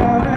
Yeah.